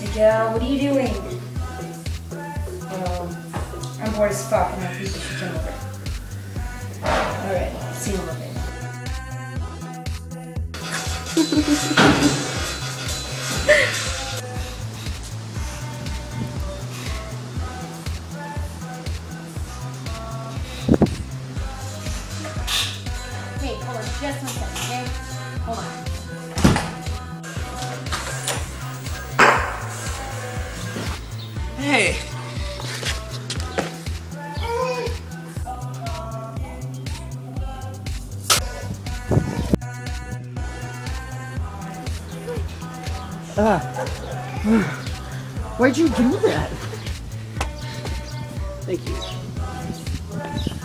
Miguel, what are you doing? Um, I'm bored as fuck and I think you should come over. Alright, see you in a bit. Hey, hold on just one second, okay? Hold on. Hey. Ah. Why'd you do that? Thank you.